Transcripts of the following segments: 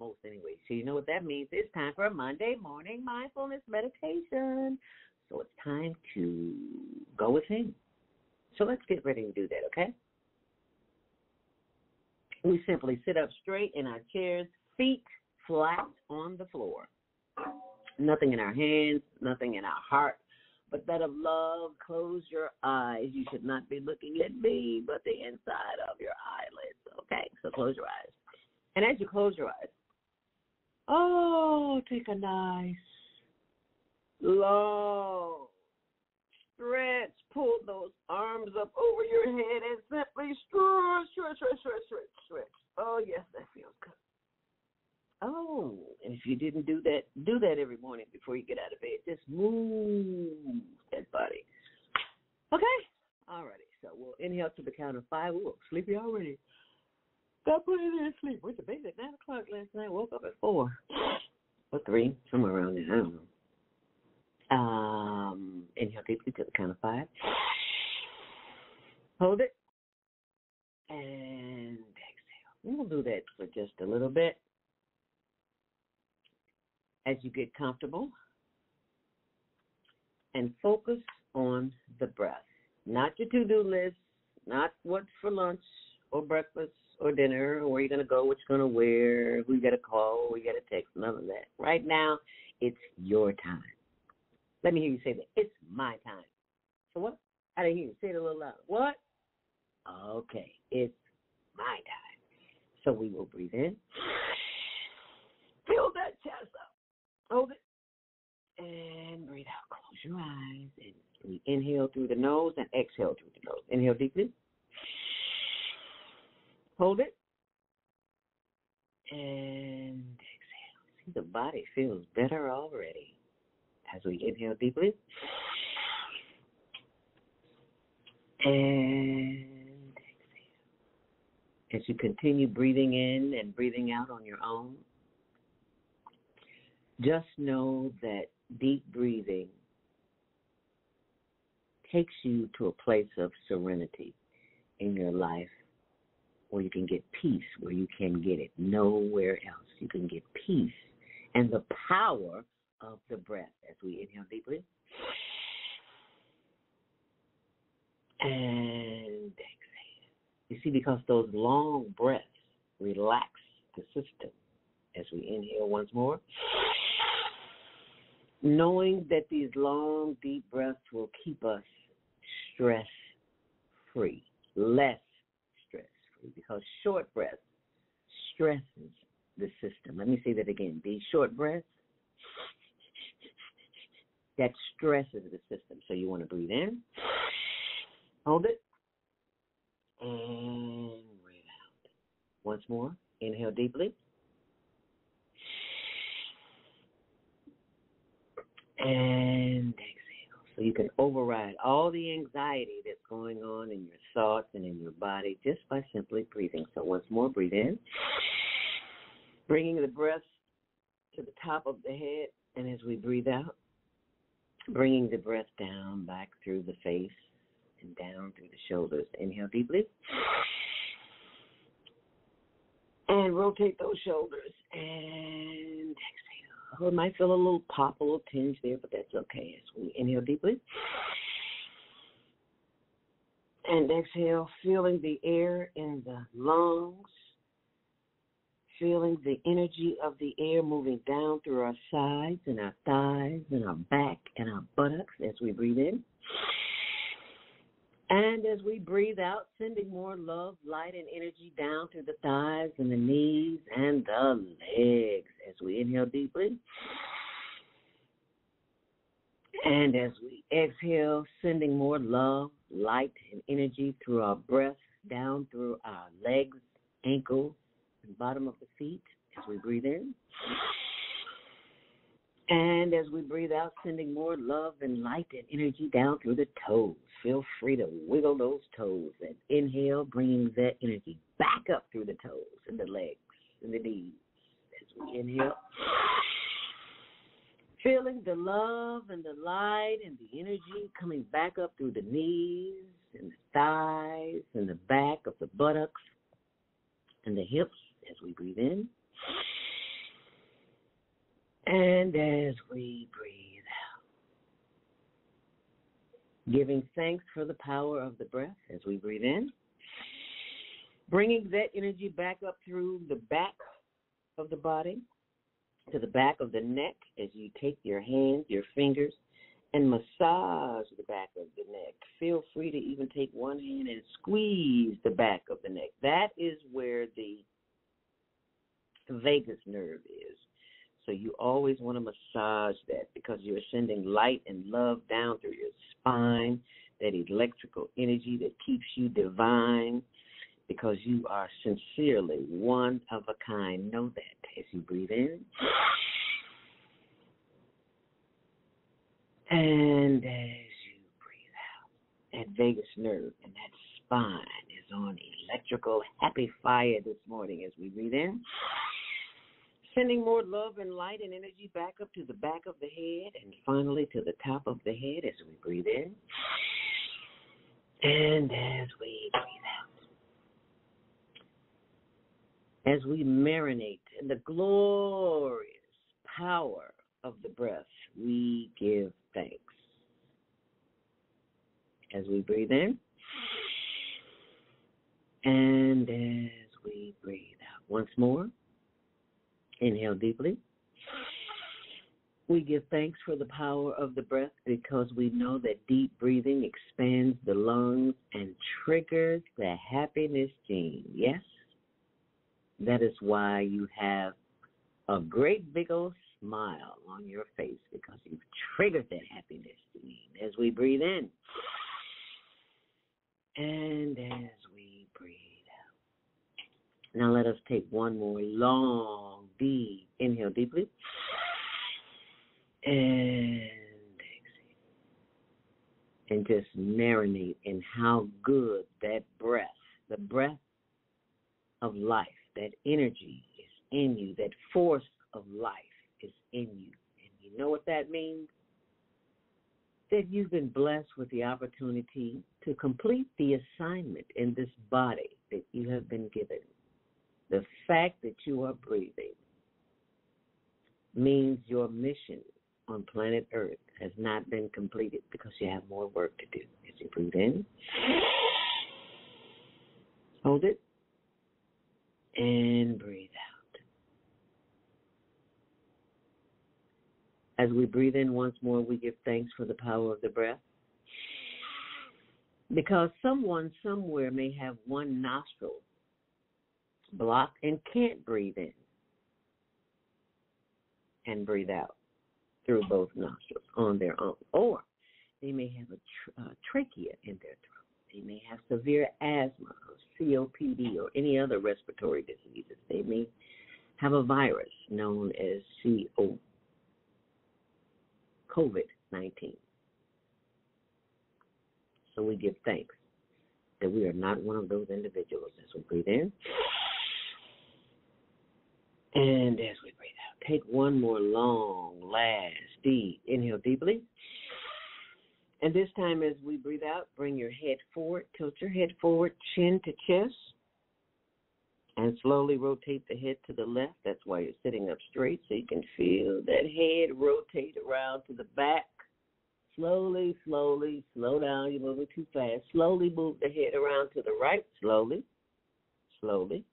most anyway. So you know what that means. It's time for a Monday morning mindfulness meditation. So it's time to go within. So let's get ready to do that, okay? We simply sit up straight in our chairs, feet flat on the floor. Nothing in our hands, nothing in our heart, but that of love. Close your eyes. You should not be looking at me, but the inside of your eyelids. Okay, so close your eyes. And as you close your eyes, oh, take a nice, long stretch. Pull those arms up over your head and simply stretch, stretch, stretch, stretch, stretch, stretch. Oh, yes, that feels good. Oh, and if you didn't do that, do that every morning before you get out of bed. Just move that body. Okay? Alrighty. So we'll inhale to the count of five. Ooh, sleepy already. Got put in there sleep. Went to bed at nine o'clock last night. Woke up at four or three, somewhere around there. I don't know. Um, inhale deeply to the count of five. Hold it. And exhale. We'll do that for just a little bit as you get comfortable and focus on the breath, not your to do list, not what's for lunch or breakfast or dinner, or where you're to go, what you're to wear, who you got to call, who you got to text, none of that. Right now, it's your time. Let me hear you say that. It's my time. So what? I didn't hear you. Say it a little louder. What? Okay, it's my time. So we will breathe in. Fill that chest up. Hold it. And breathe out. Close your eyes. And we inhale through the nose and exhale through the nose. Inhale deeply. Hold it. And exhale. See, the body feels better already as we inhale deeply. And exhale. As you continue breathing in and breathing out on your own, just know that deep breathing takes you to a place of serenity in your life where you can get peace, where you can get it nowhere else. You can get peace and the power of the breath as we inhale deeply. And exhale. You see, because those long breaths relax the system as we inhale once more. Knowing that these long, deep breaths will keep us stress free, less because short breaths stresses the system. Let me say that again. These short breaths that stresses the system. So you want to breathe in, hold it, and breathe out. Once more, inhale deeply. And exhale. So you can override all the anxiety that's going on in your thoughts and in your body just by simply breathing. So once more, breathe in. Bringing the breath to the top of the head. And as we breathe out, bringing the breath down back through the face and down through the shoulders. Inhale deeply. And rotate those shoulders and exhale. It might feel a little pop, a little tinge there, but that's okay as we inhale deeply. And exhale, feeling the air in the lungs feeling the energy of the air moving down through our sides and our thighs and our back and our buttocks as we breathe in. And as we breathe out, sending more love, light, and energy down through the thighs and the knees and the legs as we inhale deeply. And as we exhale, sending more love, light, and energy through our breath down through our legs, ankles, and bottom of the feet as we breathe in. And as we breathe out, sending more love and light and energy down through the toes. Feel free to wiggle those toes and inhale, bringing that energy back up through the toes and the legs and the knees as we inhale. Feeling the love and the light and the energy coming back up through the knees and the thighs and the back of the buttocks and the hips as we breathe in. And as we breathe out, giving thanks for the power of the breath as we breathe in, bringing that energy back up through the back of the body to the back of the neck as you take your hands, your fingers, and massage the back of the neck. Feel free to even take one hand and squeeze the back of the neck. That is where the vagus nerve is. So you always want to massage that because you're sending light and love down through your spine, that electrical energy that keeps you divine because you are sincerely one of a kind. Know that as you breathe in. And as you breathe out, that vagus nerve and that spine is on electrical happy fire this morning as we breathe in. Sending more love and light and energy back up to the back of the head and finally to the top of the head as we breathe in. And as we breathe out. As we marinate in the glorious power of the breath, we give thanks. As we breathe in and as we breathe out. Once more, inhale deeply. We give thanks for the power of the breath because we know that deep breathing expands the lungs and triggers the happiness gene. Yes, that is why you have a great big old smile on your face because you've triggered that happiness gene as we breathe in and as. Now let us take one more long, deep inhale deeply and exhale. And just marinate in how good that breath, the breath of life, that energy is in you, that force of life is in you. And you know what that means? That you've been blessed with the opportunity to complete the assignment in this body that you have been given. The fact that you are breathing means your mission on planet Earth has not been completed because you have more work to do. As you breathe in, hold it, and breathe out. As we breathe in once more, we give thanks for the power of the breath. Because someone somewhere may have one nostril blocked and can't breathe in and breathe out through both nostrils on their own. Or they may have a uh, trachea in their throat. They may have severe asthma or COPD or any other respiratory diseases. They may have a virus known as CO COVID 19. So we give thanks that we are not one of those individuals as we breathe in. And as we breathe out, take one more long, last, deep inhale deeply. And this time, as we breathe out, bring your head forward, tilt your head forward, chin to chest and slowly rotate the head to the left. That's why you're sitting up straight, so you can feel that head rotate around to the back. Slowly, slowly, slow down. You're moving too fast. Slowly move the head around to the right. Slowly, slowly,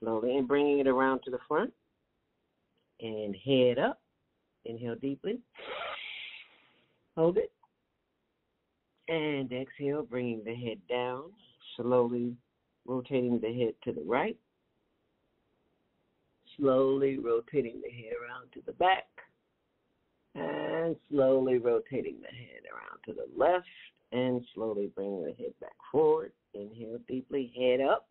slowly, and bringing it around to the front. And head up. Inhale deeply. Hold it. And exhale, bringing the head down. Slowly rotating the head to the right, slowly rotating the head around to the back, and slowly rotating the head around to the left, and slowly bringing the head back forward. Inhale deeply, head up,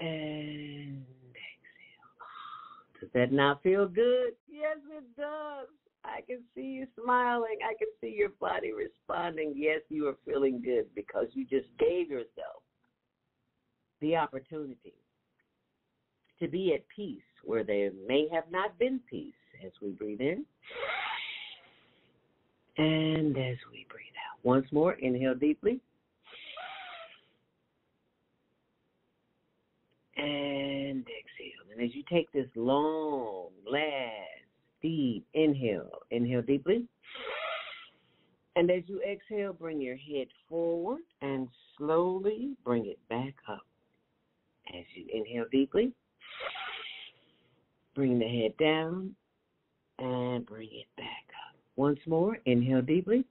and exhale. Does that not feel good? Yes, it does. I can see you smiling. I can see your body responding. Yes, you are feeling good because you just gave yourself the opportunity to be at peace where there may have not been peace as we breathe in and as we breathe out. Once more, inhale deeply. And exhale And as you take this long, last, deep inhale, inhale deeply. And as you exhale, bring your head forward and slowly bring it back up. As you inhale deeply, bring the head down and bring it back up. Once more, inhale deeply.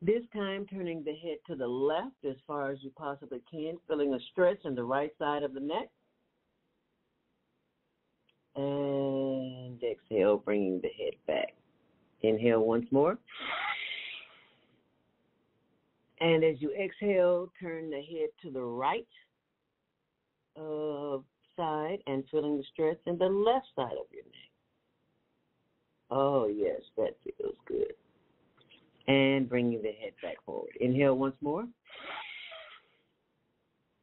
This time, turning the head to the left as far as you possibly can, feeling a stretch in the right side of the neck. And exhale, bringing the head back. Inhale once more. And as you exhale, turn the head to the right uh, side and feeling the stretch in the left side of your neck. Oh, yes, that feels good. And bringing the head back forward. Inhale once more.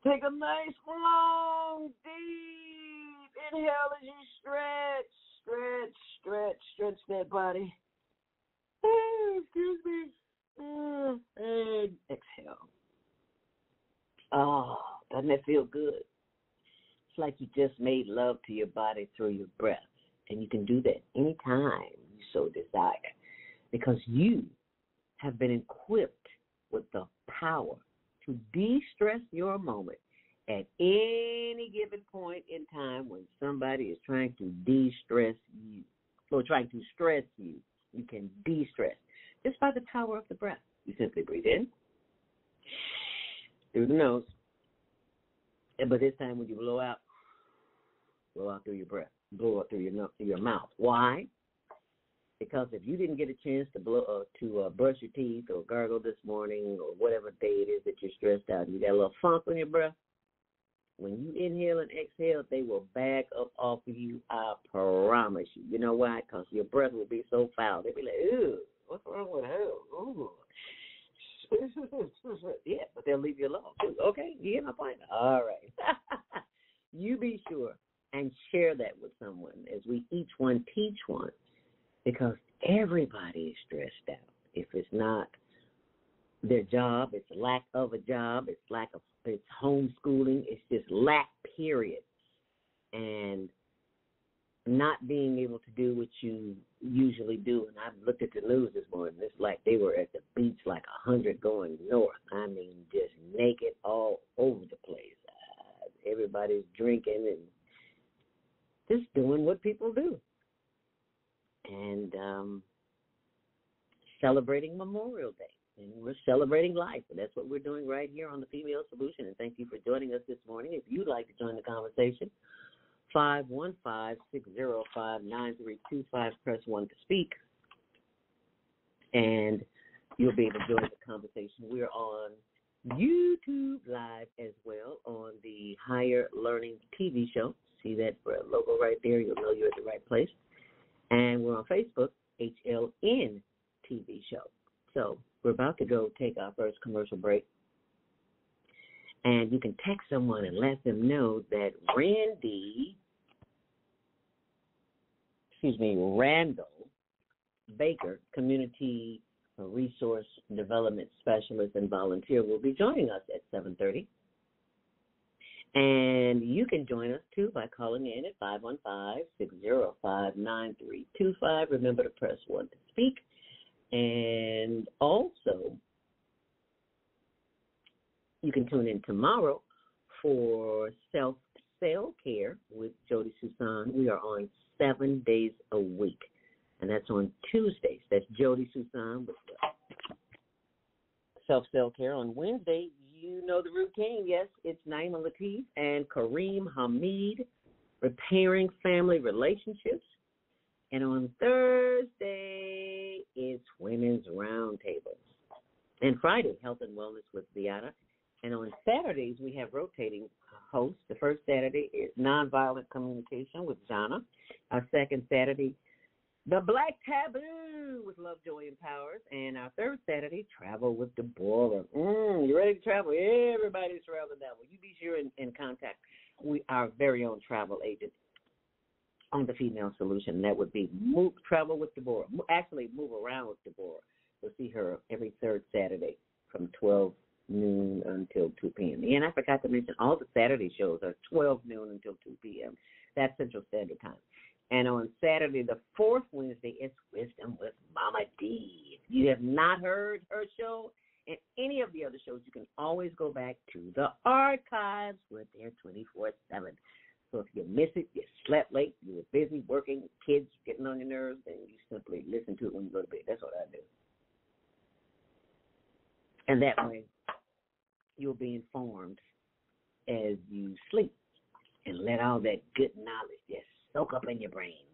Take a nice, long, deep inhale as you stretch, stretch, stretch, stretch that body. Excuse me. And exhale. Oh, doesn't that feel good? It's like you just made love to your body through your breath. And you can do that anytime you so desire because you have been equipped with the power to de stress your moment at any given point in time when somebody is trying to de stress you or trying to stress you. You can de stress just by the power of the breath. You simply breathe in through the nose, And but this time when you blow out, blow out through your breath, blow out through your through your mouth. Why? Because if you didn't get a chance to blow uh, to uh, brush your teeth or gargle this morning or whatever day it is that you're stressed out, you got a little funk on your breath. When you inhale and exhale, they will back up off of you. I promise you. You know why? Because your breath will be so foul. They'll be like, "Ew, what's wrong with her?" Ooh. yeah, but they'll leave you alone. Okay, you get my point. All right. you be sure and share that with someone as we each one teach one because everybody is stressed out. If it's not their job, it's lack of a job, it's lack of it's homeschooling, it's just lack period. And not being able to do what you usually do. And I've looked at the news this morning. It's like they were at the beach, like a hundred going north. I mean, just naked all over the place. Uh, everybody's drinking and just doing what people do, and um, celebrating Memorial Day. And we're celebrating life, and that's what we're doing right here on the Female Solution. And thank you for joining us this morning. If you'd like to join the conversation, Five one five six zero five nine three two five. Press 1 to speak. And you'll be able to join the conversation. We're on YouTube Live as well on the Higher Learning TV show. See that logo right there? You'll know you're at the right place. And we're on Facebook, HLN TV show. So we're about to go take our first commercial break. And you can text someone and let them know that Randy excuse me, Randall Baker, Community Resource Development Specialist and volunteer, will be joining us at 7:30. And you can join us too by calling in at 515-605-9325. Remember to press 1 to speak. And also, you can tune in tomorrow for self cell care with Jody Susan. We are on seven days a week. And that's on Tuesdays. That's Jody Susan with Self Cell Care. On Wednesday, you know the routine. Yes, it's Naima Latif and Kareem Hamid, Repairing Family Relationships. And on Thursday, it's Women's Roundtables. And Friday, Health and Wellness with Beata. And on Saturdays, we have rotating hosts. The first Saturday is Nonviolent Communication with Jana. Our second Saturday, The Black Taboo Love, Joy, and Powers. And our third Saturday, Travel with Deborah. Mm, you ready to travel? Everybody's traveling now. Will you be sure and, and contact we our very own travel agent on the Female Solution. That would be Move Travel with Deborah. Actually, Move Around with Deborah. You'll see her every third Saturday from 12 noon until 2 p.m. And I forgot to mention all the Saturday shows are 12 noon until 2 p.m. That's Central Standard Time. And on Saturday, the fourth Wednesday, it's Wisdom with you have not heard her show and any of the other shows, you can always go back to the archives. We're there 24 7. So if you miss it, you slept late, you were busy working, kids getting on your nerves, then you simply listen to it when you go to bed. That's what I do. And that way, you'll be informed as you sleep and let all that good knowledge just soak up in your brain